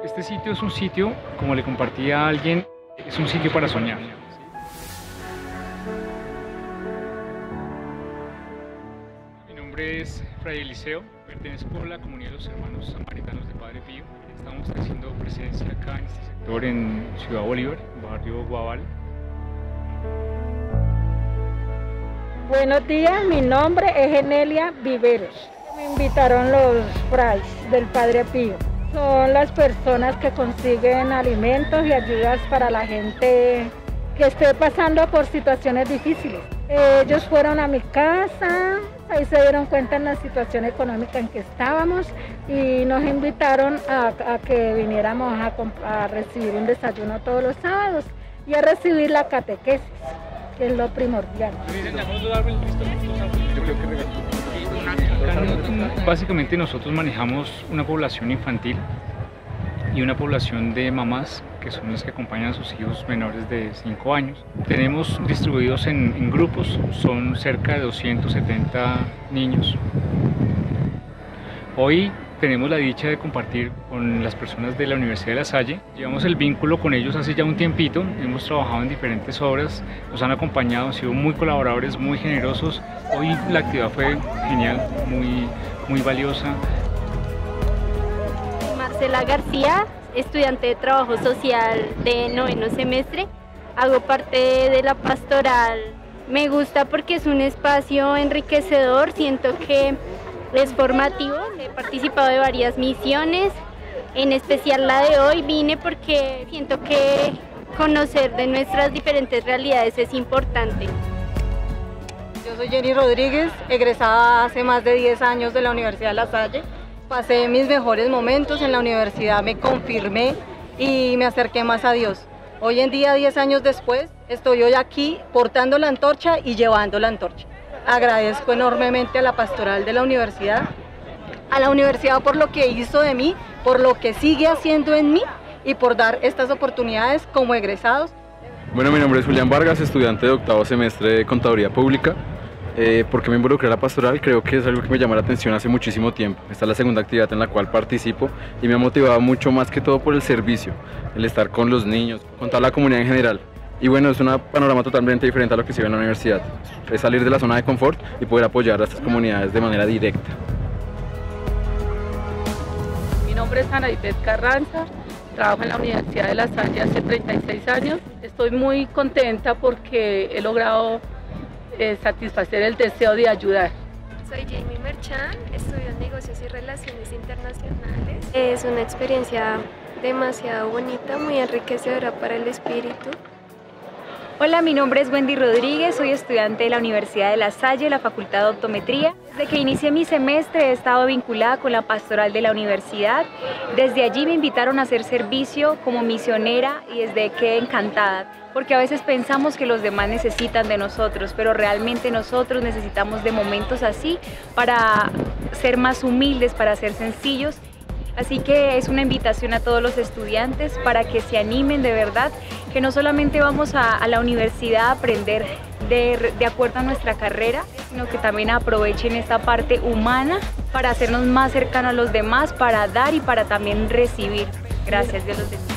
Este sitio es un sitio, como le compartía a alguien, es un sitio para soñar. Mi nombre es Fray Eliseo, pertenezco a la comunidad de los hermanos samaritanos de Padre Pío. Estamos haciendo presencia acá en este sector en Ciudad Bolívar, barrio Guaval. Buenos días, mi nombre es Enelia Viveros. Me invitaron los frais del Padre Pío. Son las personas que consiguen alimentos y ayudas para la gente que esté pasando por situaciones difíciles. Ellos fueron a mi casa, ahí se dieron cuenta en la situación económica en que estábamos y nos invitaron a, que viniéramos a, recibir un desayuno todos los sábados y a recibir la catequesis, es lo primordial. Básicamente nosotros manejamos una población infantil y una población de mamás que son las que acompañan a sus hijos menores de 5 años. Tenemos distribuidos en, en, grupos, son cerca de 270 niños. Hoy tenemos la dicha de compartir con las personas de la Universidad de La Salle. Llevamos el vínculo con ellos hace ya un tiempito, hemos trabajado en diferentes obras, nos han acompañado, han sido muy colaboradores, muy generosos. Hoy la actividad fue genial, muy, muy valiosa. Marcela García, estudiante de trabajo social de noveno semestre. Hago parte de la pastoral. Me gusta porque es un espacio enriquecedor, siento que es formativo, he participado de varias misiones, en especial la de hoy vine porque siento que conocer de nuestras diferentes realidades es importante. Yo soy Jenny Rodríguez, egresada hace más de 10 años de la Universidad de La Salle. Pasé mis mejores momentos en la universidad, me confirmé y me acerqué más a Dios. Hoy en día, 10 años después, estoy hoy aquí portando la antorcha y llevando la antorcha. Agradezco enormemente a la pastoral de la universidad, a la universidad por lo que hizo de mí, por lo que sigue haciendo en mí y por dar estas oportunidades como egresados. Bueno, mi nombre es Julián Vargas, estudiante de octavo semestre de Contaduría Pública. Eh, ¿Por qué me involucré en la pastoral? Creo que es algo que me llama la atención hace muchísimo tiempo. Esta es la segunda actividad en la cual participo y me ha motivado mucho más que todo por el servicio, el estar con los niños, con toda la comunidad en general. Y bueno, es un panorama totalmente diferente a lo que se ve en la universidad. Es salir de la zona de confort y poder apoyar a estas comunidades de manera directa. Mi nombre es Ana Ipet Carranza, trabajo en la Universidad de La Salle hace 36 años. Estoy muy contenta porque he logrado eh, satisfacer el deseo de ayudar. Soy Jamie Merchan, estudio negocios y relaciones internacionales. Es una experiencia demasiado bonita, muy enriquecedora para el espíritu. Hola, mi nombre es Wendy Rodríguez, soy estudiante de la Universidad de La Salle, la Facultad de Optometría. Desde que inicié mi semestre he estado vinculada con la pastoral de la universidad. Desde allí me invitaron a hacer servicio como misionera y desde quedé encantada, porque a veces pensamos que los demás necesitan de nosotros, pero realmente nosotros necesitamos de momentos así para ser más humildes, para ser sencillos Así que es una invitación a todos los estudiantes para que se animen de verdad, que no solamente vamos a, la universidad a aprender de, de, acuerdo a nuestra carrera, sino que también aprovechen esta parte humana para hacernos más cercanos a los demás, para dar y para también recibir. Gracias, Dios los bendiga.